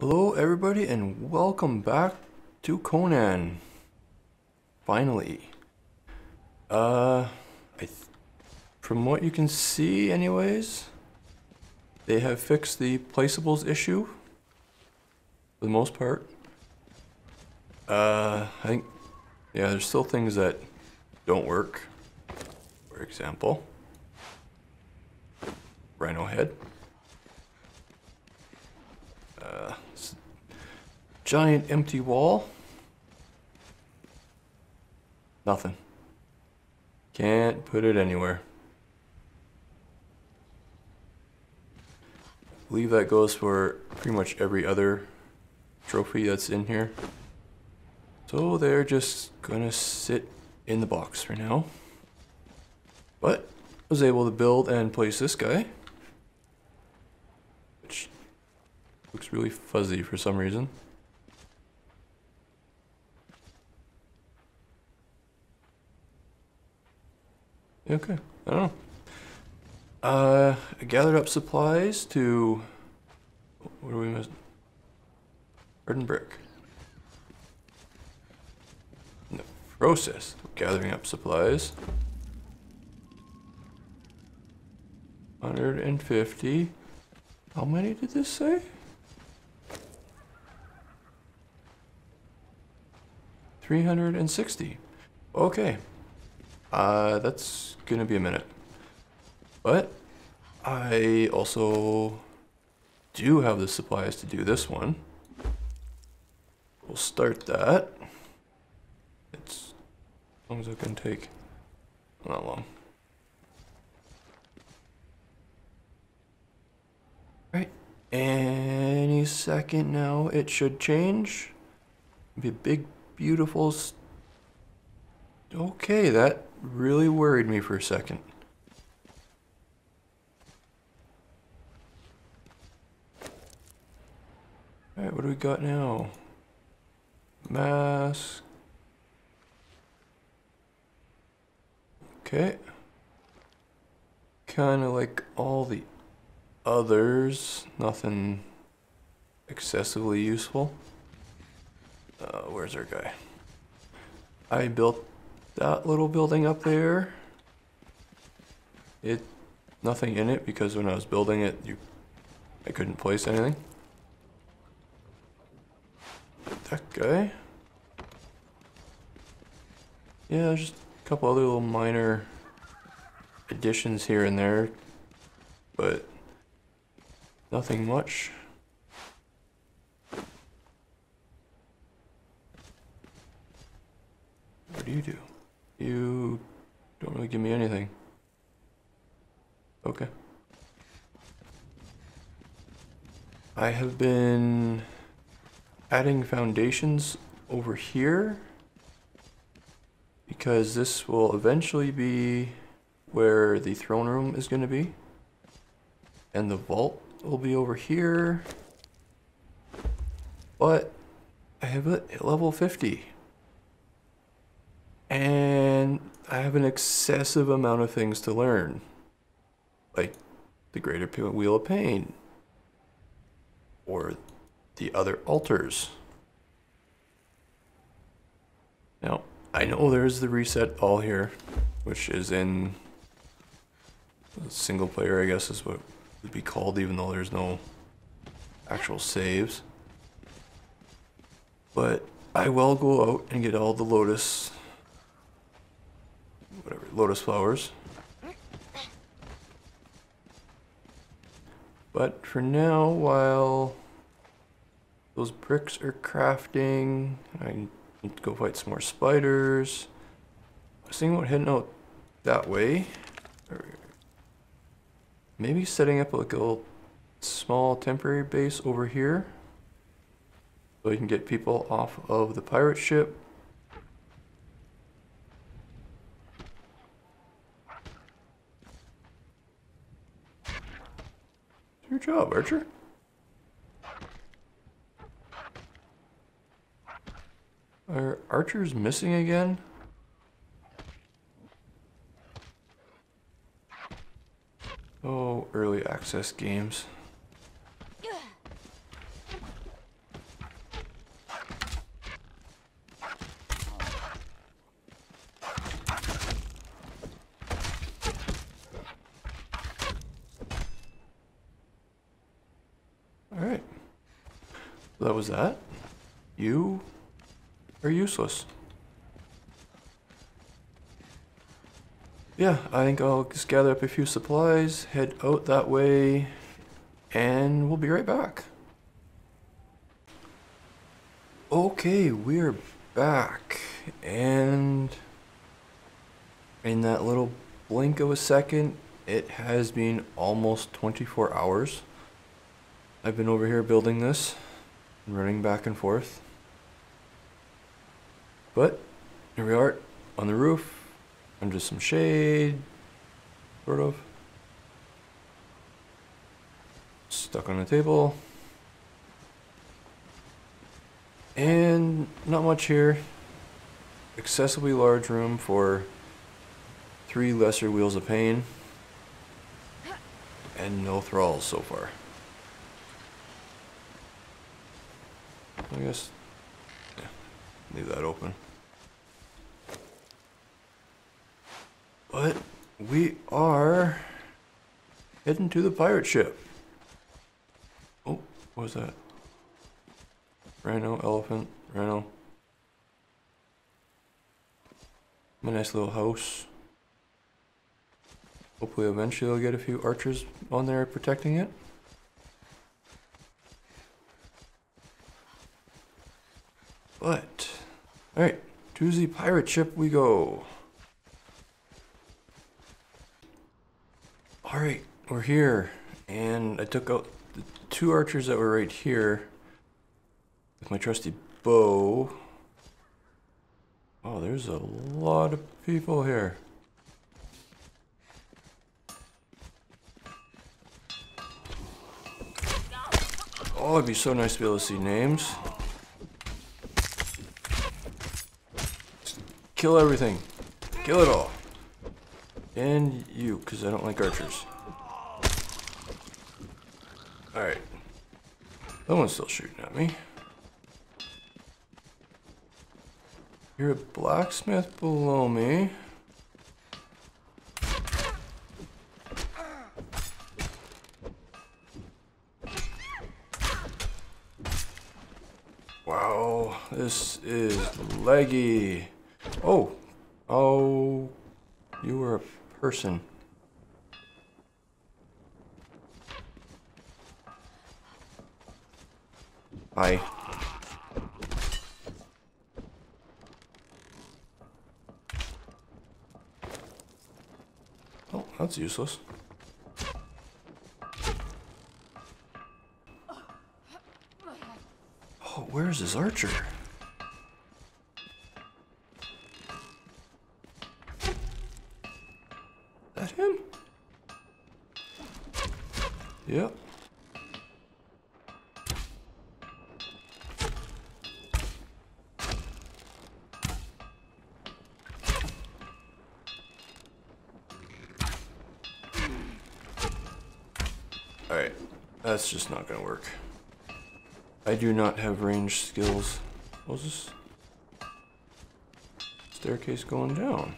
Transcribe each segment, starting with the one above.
Hello everybody and welcome back to Conan. Finally. Uh, from what you can see anyways, they have fixed the placeables issue for the most part. Uh, I think, yeah, there's still things that don't work. For example, Rhino head. Uh, s- giant empty wall. Nothing. Can't put it anywhere. I believe that goes for pretty much every other trophy that's in here. So they're just gonna sit in the box for now. But I was able to build and place this guy. Which looks really fuzzy for some reason. Okay, I don't know. Uh, I gathered up supplies to. What are we missing? Hardened brick. In the process of gathering up supplies. 150. How many did this say? 360. Okay. Uh, that's gonna be a minute. But I also do have the supplies to do this one. We'll start that. It's as long as it can take. Not long. Right. Any second now it should change. Be a big, beautiful. Okay, that really worried me for a second. Alright, what do we got now? Mask. Okay. Kind of like all the others, nothing excessively useful. Uh, where's our guy? I built that little building up there. It, nothing in it because when I was building it, you, I couldn't place anything. That guy. Yeah, just a couple other little minor additions here and there, but nothing much. What do you do? You don't really give me anything. Okay. I have been adding foundations over here because this will eventually be where the throne room is going to be and the vault will be over here but I have it level 50 and I have an excessive amount of things to learn like the greater wheel of pain or the other altars. Now, I know there's the reset all here, which is in single player, I guess is what would be called, even though there's no actual saves. But I will go out and get all the lotus, whatever, lotus flowers. But for now, while those bricks are crafting. I need to go fight some more spiders. I was thinking about heading out that way. Maybe setting up like a little small temporary base over here. So you can get people off of the pirate ship. Your job, Archer. Are archers missing again? Oh, early access games. Alright. So that was that. You are useless. Yeah, I think I'll just gather up a few supplies, head out that way, and we'll be right back. Okay, we're back, and in that little blink of a second, it has been almost 24 hours. I've been over here building this, running back and forth. But here we are on the roof, under some shade, sort of. Stuck on the table. And not much here. Excessively large room for three lesser wheels of pain. And no thralls so far. I guess, yeah, leave that open. But we are heading to the pirate ship. Oh, what was that? Rhino, elephant, rhino. My nice little house. Hopefully eventually I'll get a few archers on there protecting it. But, alright, to the pirate ship we go. Alright, we're here. And I took out the two archers that were right here with my trusty bow. Oh, there's a lot of people here. Oh, it'd be so nice to be able to see names. Kill everything. Kill it all. And you, because I don't like archers. Alright. That one's still shooting at me. You're a blacksmith below me. Wow, this is leggy. Oh, oh, you were a person. Hi. Oh, that's useless. Oh, where's his archer? That him? Yep. Alright, that's just not gonna work. I do not have range skills. What's this? Staircase going down.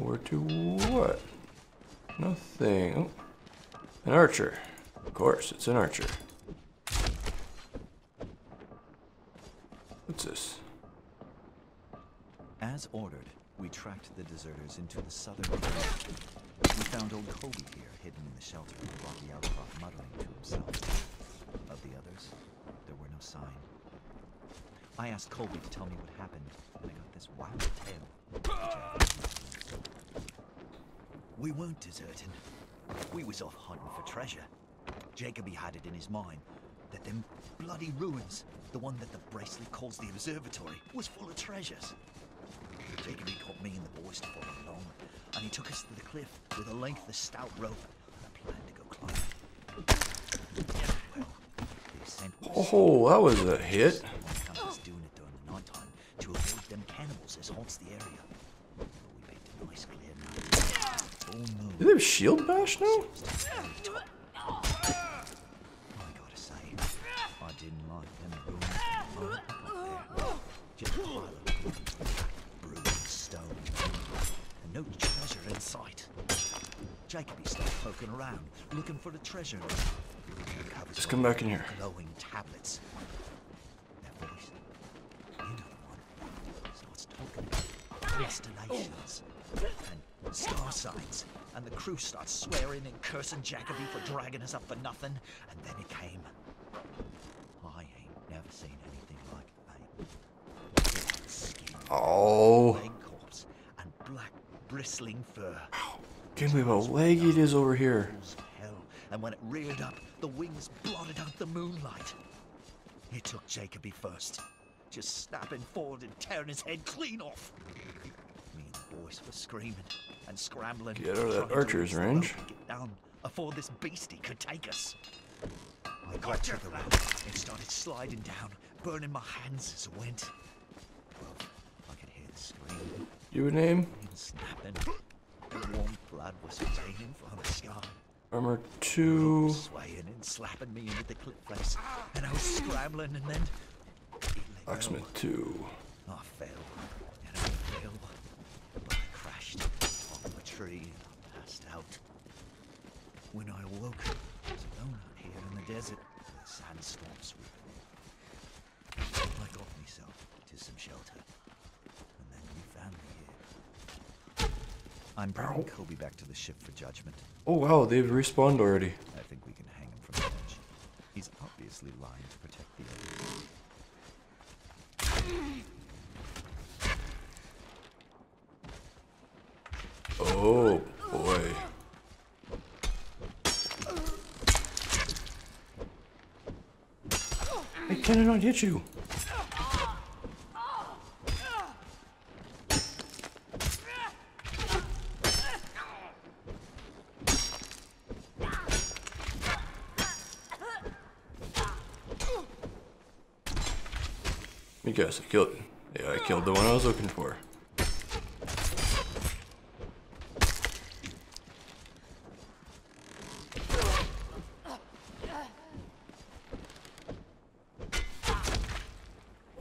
Or to what? Nothing. Oh. An archer. Of course, it's an archer. What's this? As ordered, we tracked the deserters into the southern. We found old Kobe here, hidden in the shelter of the rocky outcrop, muttering to himself. Of the others, there were no sign. I asked Colby to tell me what happened, and I got this wild tale. We weren't deserting. We was off hunting for treasure. Jacoby had it in his mind that them bloody ruins, the one that the bracelet calls the observatory, was full of treasures. Jacoby caught me and the boys to follow along, and he took us to the cliff with a length of stout rope and a plan to go. Well, Oh, that was a hit. Of bruised stone. And no treasure in sight. Jacoby started poking around, looking for the treasure. Just come back in here. Glowing tablets. Their voice. Another one starts talking about constellations and star signs. And the crew starts swearing and cursing Jacoby for dragging us up for nothing. And then it came. I ain't never seen anything like that. Skin, Oh, corpse, and black bristling fur. can't believe how it is over here. Hell, and when it reared up, the wings blotted out the moonlight. It took Jacoby first, just snapping forward and tearing his head clean off. Me and the boys were screaming and scrambling. Get out of that archer's range. Get down before this beastie could take us. I got to the rope and started sliding down, burning my hands as I went. Well, I could hear the scream You a name? and snapping. The warm blood was raining from the sky. Armor two. Swaying and slapping me into the clip face, and I was scrambling, and then it. Locksmith two. I fell, and I fell, but I crashed off a tree I passed out. When I awoke, I was alone out here in the desert with a sandstorm sweeping. I got myself to some shelter, and then you found me here. I'm bringing Ow. Kobe back to the ship for judgment. Oh wow, they've respawned already. I think we can hang him from the edge. He's obviously lying to protect the others. Oh boy. Can I hit you? I killed. Yeah, I killed the one I was looking for.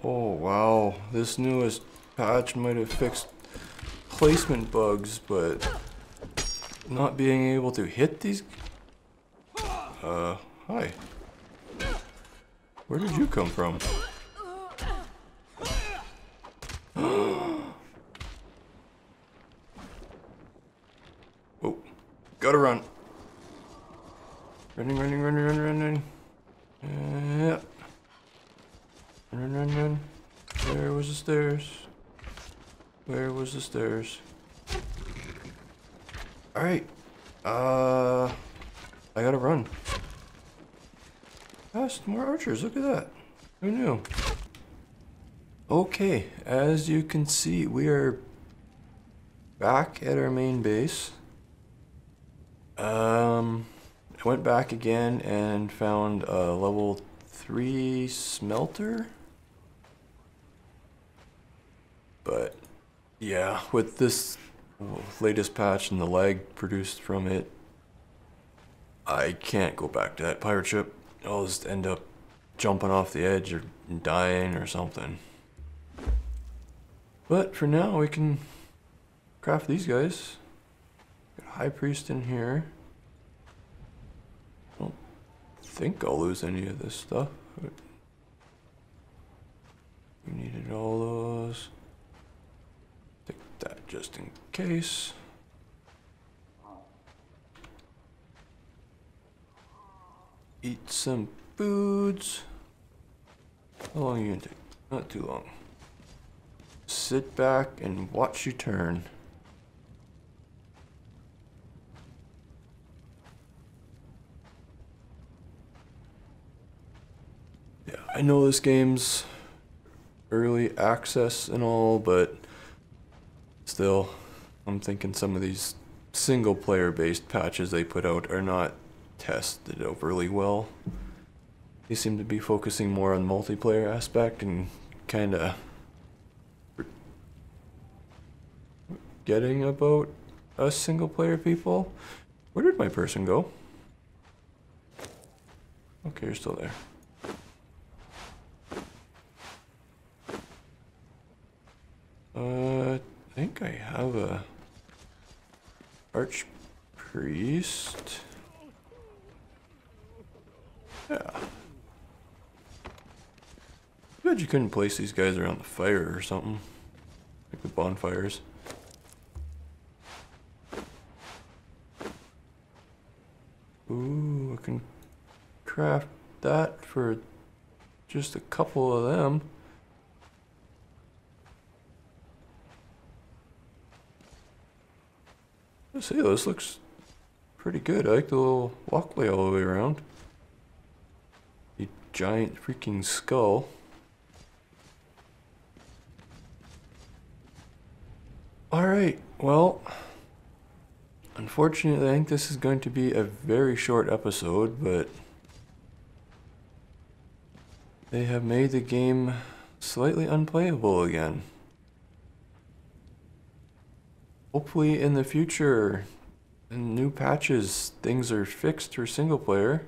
Oh wow, this newest patch might have fixed placement bugs, but not being able to hit these. Uh, hi. Where did you come from? oh, gotta run. Running, running, running, running, running. Yeah. Run, run, run. Where was the stairs? Where was the stairs? Alright. Uh, I gotta run. Fast, more archers. Look at that. Who knew? Okay, as you can see, we are back at our main base. Um, I went back again and found a level 3 smelter. But yeah, with this latest patch and the lag produced from it, I can't go back to that pirate ship. I'll just end up jumping off the edge or dying or something. But for now, we can craft these guys. Got a high priest in here. Don't think I'll lose any of this stuff. We needed all those. That just in case. Eat some foods. How long are you gonna take? Not too long. Sit back and watch you turn. Yeah, I know this game's early access and all, but still, I'm thinking some of these single player based patches they put out are not tested overly well. They seem to be focusing more on multiplayer aspect and kind of getting about us single player people. Where did my person go? Okay, you're still there. Uh, think I have a archpriest. Yeah. Bet you couldn't place these guys around the fire or something. Like the bonfires. Ooh, I can craft that for just a couple of them. See, this looks pretty good. I like the little walkway all the way around. The giant freaking skull. Alright, well, unfortunately, I think this is going to be a very short episode, but they have made the game slightly unplayable again. Hopefully, in the future, in new patches, things are fixed for single player.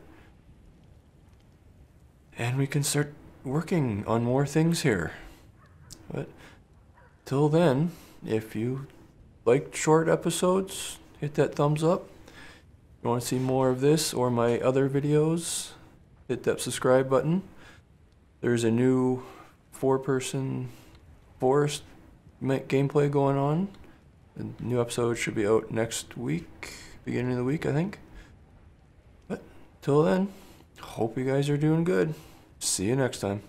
And we can start working on more things here. But till then, if you like short episodes, hit that thumbs up. If you want to see more of this or my other videos, hit that subscribe button. There's a new four person forest gameplay going on. The new episode should be out next week, beginning of the week, I think. But till then, hope you guys are doing good. See you next time.